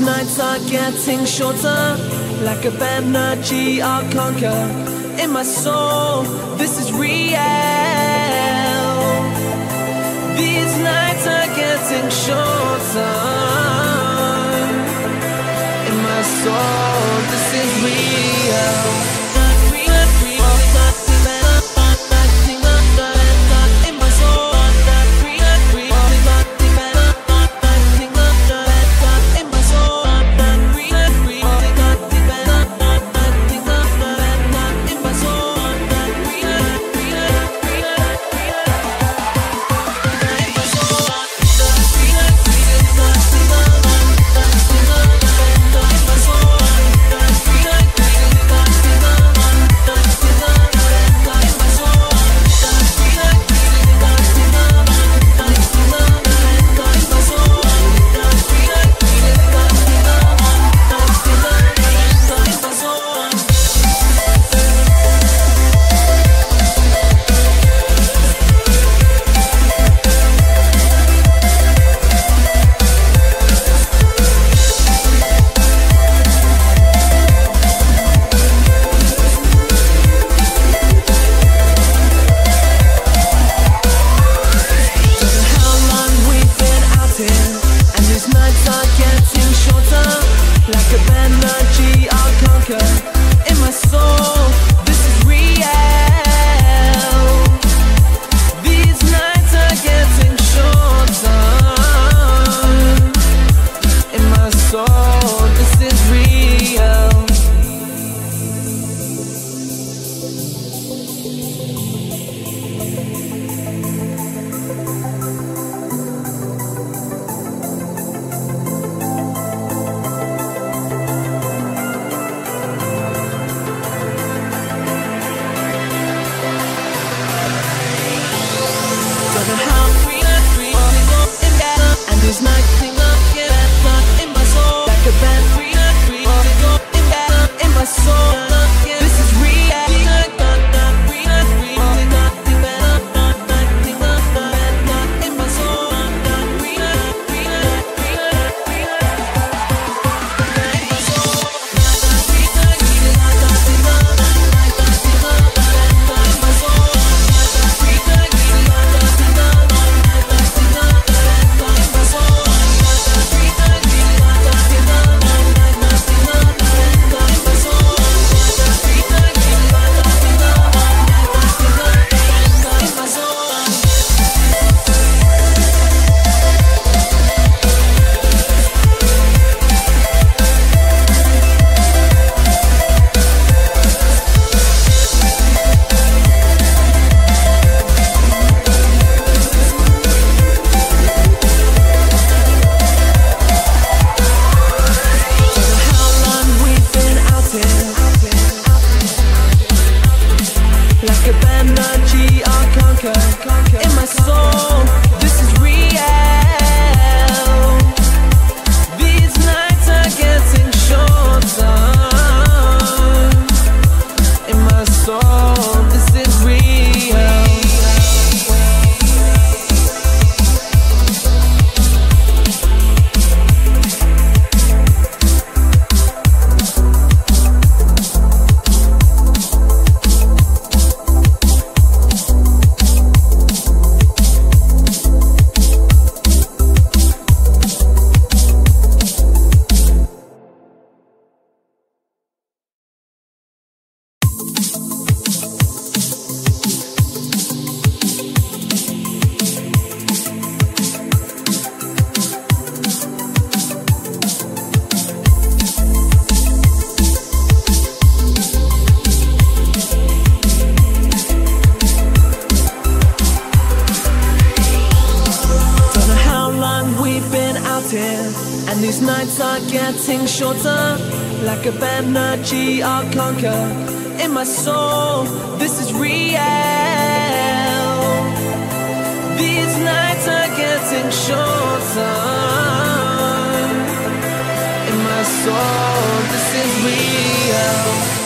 nights are getting shorter, like a energy I'll conquer. In my soul, this is real. These nights are getting shorter. In my soul, this is real. Energy I'll conquer. In my soul, nights are getting shorter. Like a energy I'll conquer. In my soul, this is real. These nights are getting shorter. In my soul, this is real.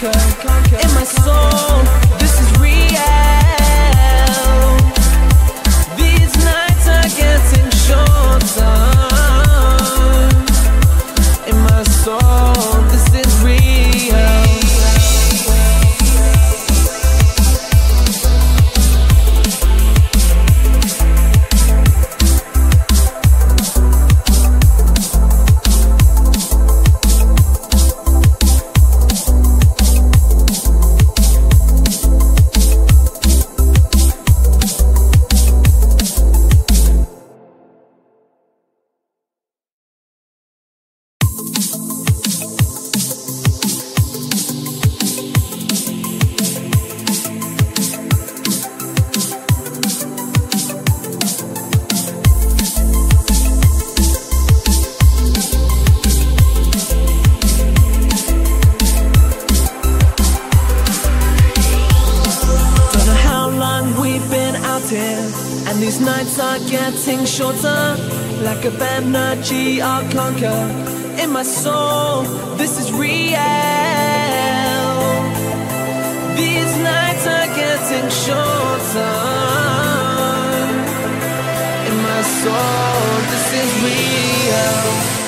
girl. minutes are getting shorter. Lack of energy I'll conquer. In my soul, this is real. These nights are getting shorter. In my soul, this is real.